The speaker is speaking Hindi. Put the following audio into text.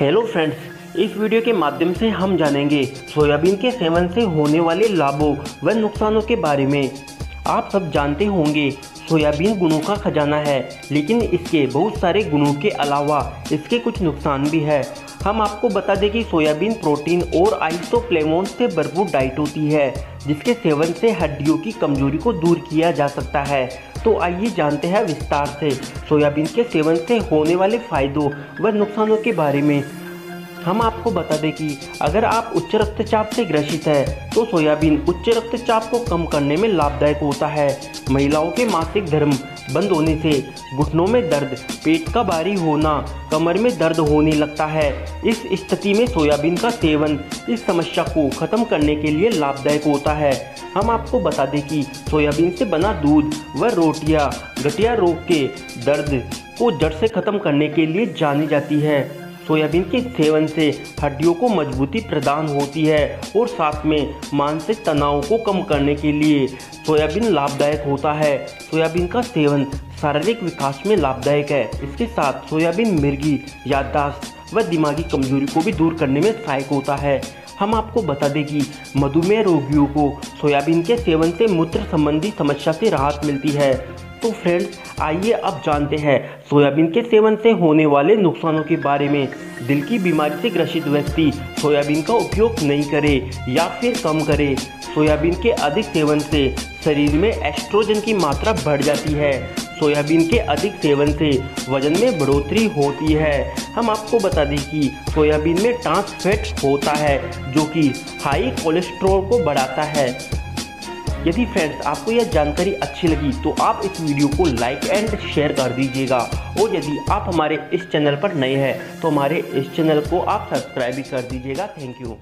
हेलो फ्रेंड्स इस वीडियो के माध्यम से हम जानेंगे सोयाबीन के सेवन से होने वाले लाभों व नुकसानों के बारे में। आप सब जानते होंगे सोयाबीन गुणों का खजाना है, लेकिन इसके बहुत सारे गुणों के अलावा इसके कुछ नुकसान भी है। हम आपको बता दें कि सोयाबीन प्रोटीन और आइसोप्लेमोन से भरपूर डाइट होती है, जिसके सेवन से हड्डियों की कमज़ोरी को दूर किया जा सकता है। तो आइए जानते हैं विस्तार से, सोयाबीन के सेवन से होने वाले फायदों व नुकसानों के बारे में। हम आपको बता दें कि अगर आप उच्च रक्तचाप से ग्रसित है तो सोयाबीन उच्च रक्तचाप को कम करने में लाभदायक होता है। महिलाओं के मासिक धर्म बंद होने से घुटनों में दर्द, पेट का भारी होना, कमर में दर्द होने लगता है। इस स्थिति में सोयाबीन का सेवन इस समस्या को खत्म करने के लिए लाभदायक होता है। हम आपको बता दें कि सोयाबीन से बना दूध व रोटियाँ गठिया रोग के दर्द को जड़ से खत्म करने के लिए जानी जाती है। सोयाबीन के सेवन से हड्डियों को मजबूती प्रदान होती है और साथ में मानसिक तनाव को कम करने के लिए सोयाबीन लाभदायक होता है। सोयाबीन का सेवन शारीरिक विकास में लाभदायक है। इसके साथ सोयाबीन मिर्गी, याददाश्त व दिमागी कमज़ोरी को भी दूर करने में सहायक होता है। हम आपको बता दें कि मधुमेह रोगियों को सोयाबीन के सेवन से मूत्र संबंधी समस्या से राहत मिलती है। तो फ्रेंड्स आइए अब जानते हैं सोयाबीन के सेवन से होने वाले नुकसानों के बारे में। दिल की बीमारी से ग्रसित व्यक्ति सोयाबीन का उपयोग नहीं करे या फिर कम करे। सोयाबीन के अधिक सेवन से शरीर में एस्ट्रोजन की मात्रा बढ़ जाती है। सोयाबीन के अधिक सेवन से वज़न में बढ़ोतरी होती है। हम आपको बता दें कि सोयाबीन में ट्रांस फैट होता है, जो कि हाई कोलेस्ट्रॉल को बढ़ाता है। यदि फ्रेंड्स आपको यह जानकारी अच्छी लगी तो आप इस वीडियो को लाइक एंड शेयर कर दीजिएगा। और यदि आप हमारे इस चैनल पर नए हैं तो हमारे इस चैनल को आप सब्सक्राइब भी कर दीजिएगा। Thank you